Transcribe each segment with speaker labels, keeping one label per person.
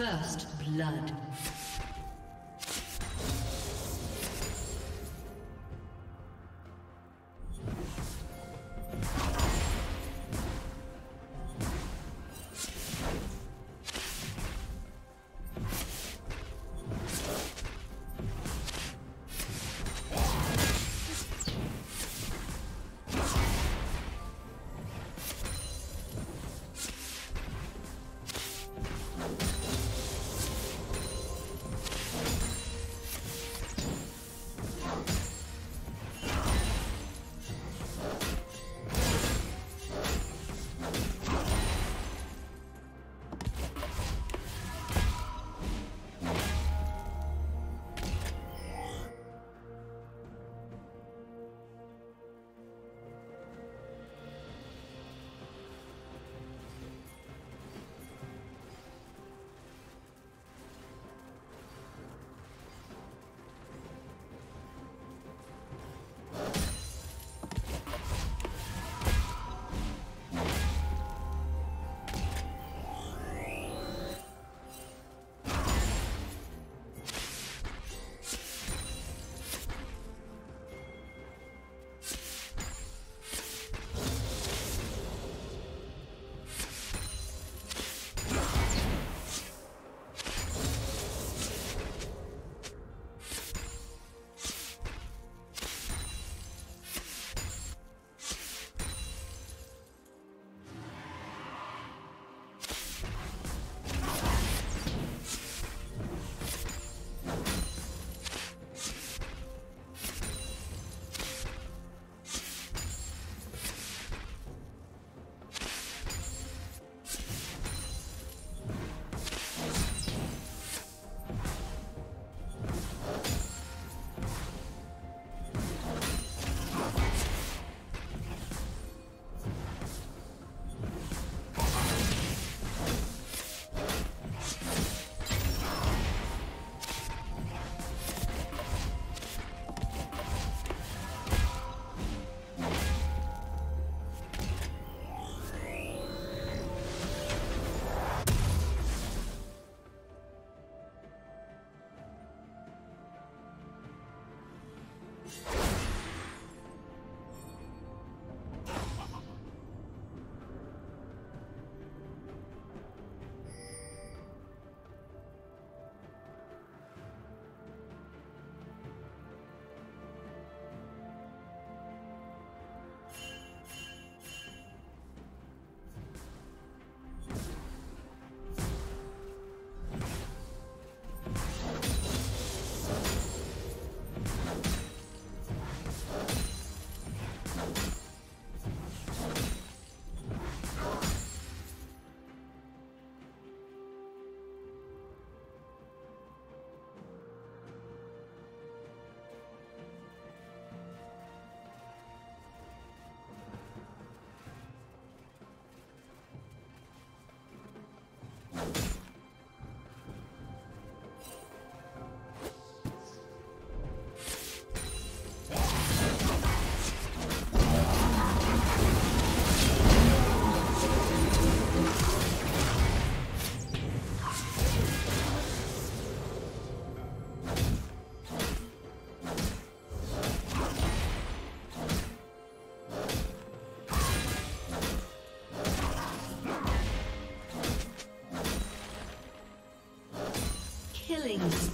Speaker 1: First blood.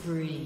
Speaker 1: Spree.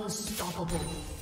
Speaker 1: Unstoppable.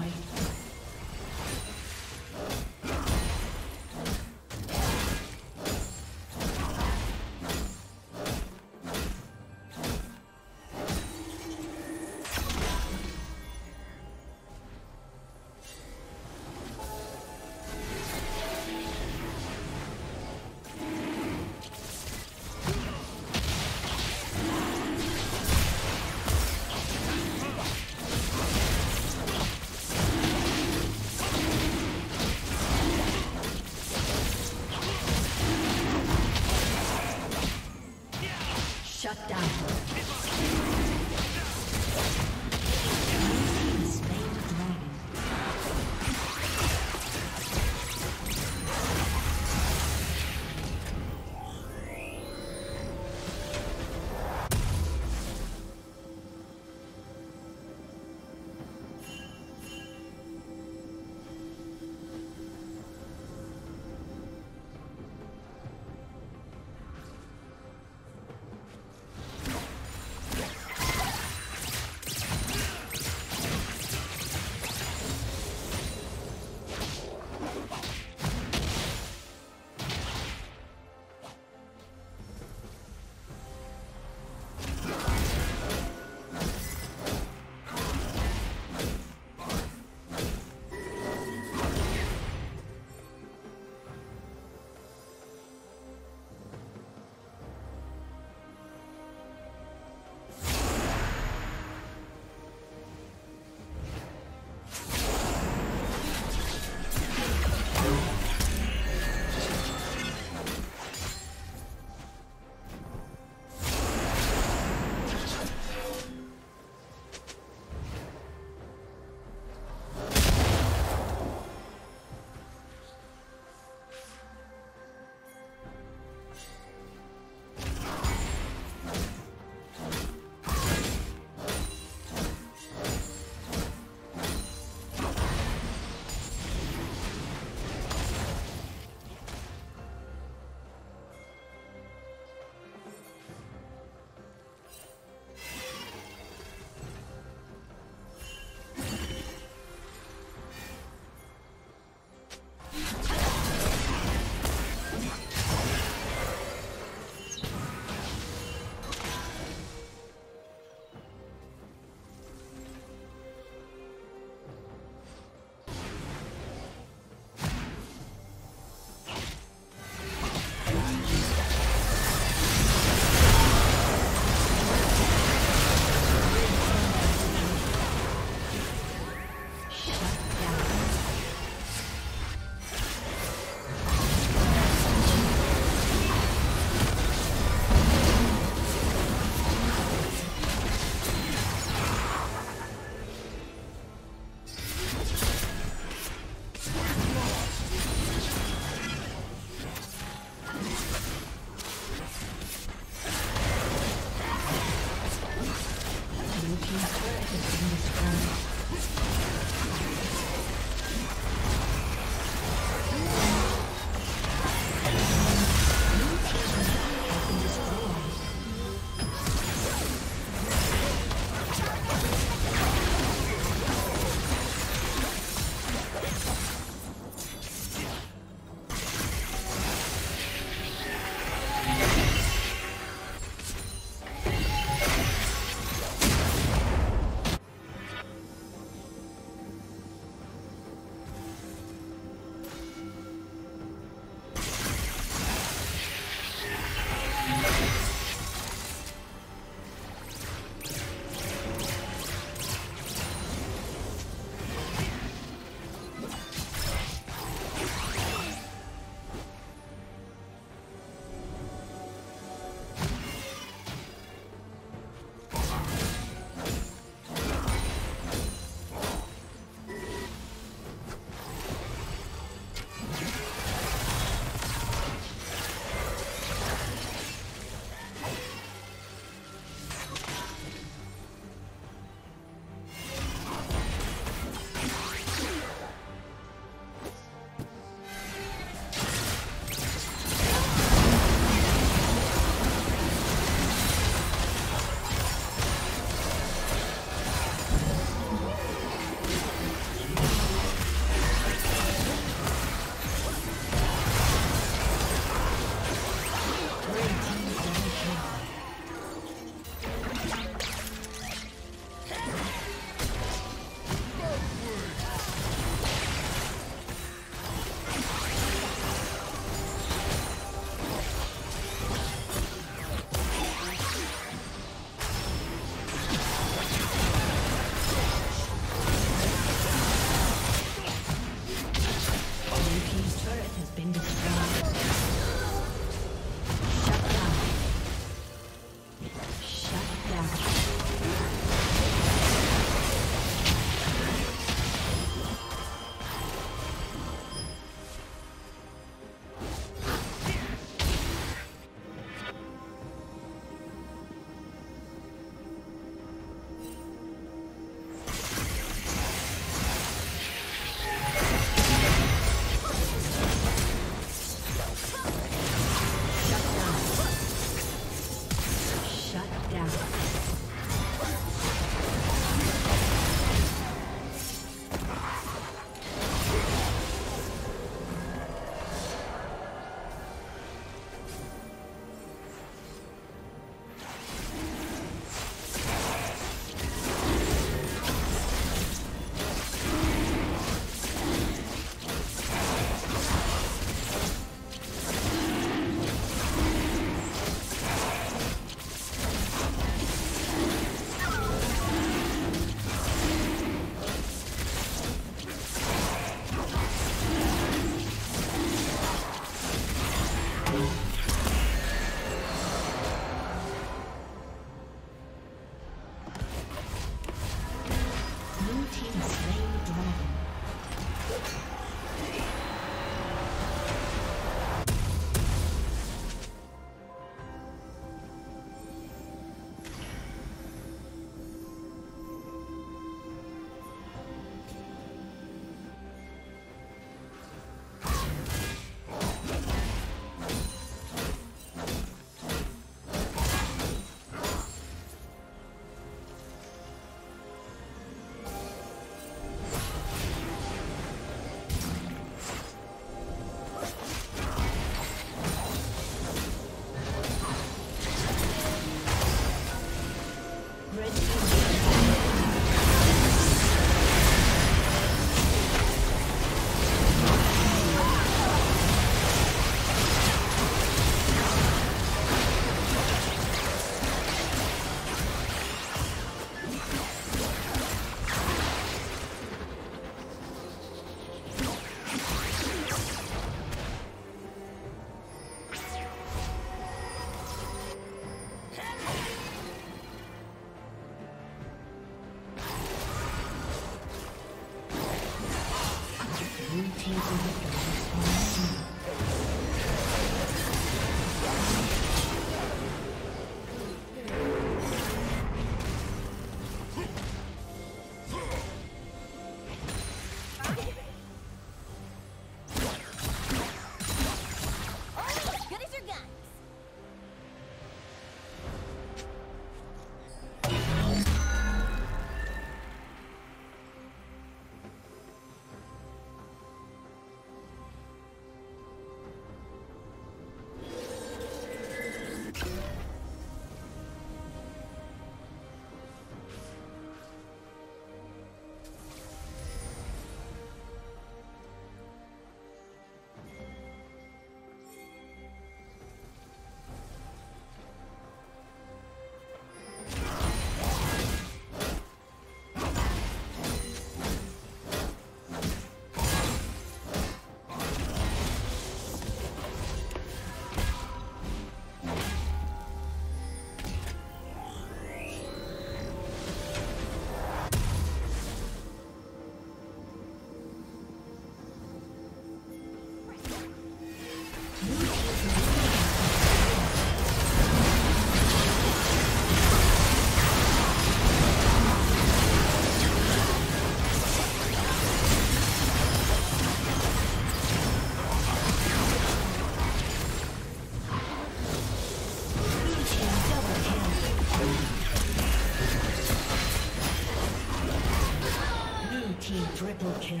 Speaker 1: Triple kill.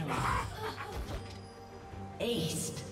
Speaker 1: Aced.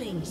Speaker 1: Killing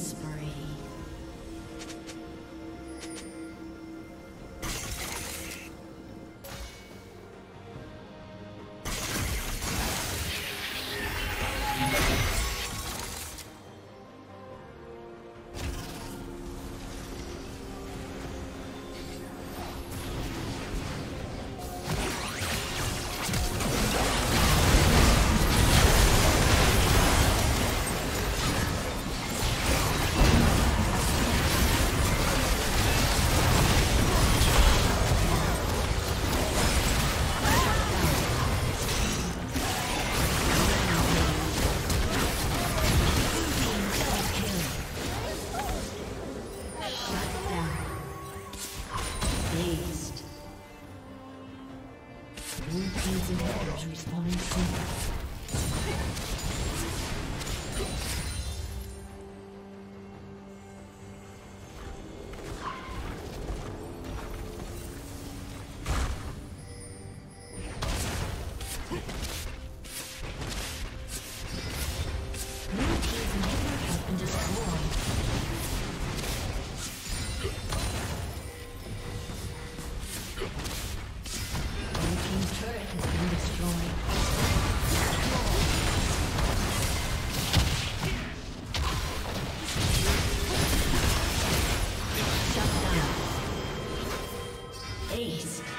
Speaker 1: ablaze.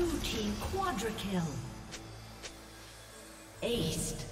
Speaker 1: Blue team quadra kill. Aced.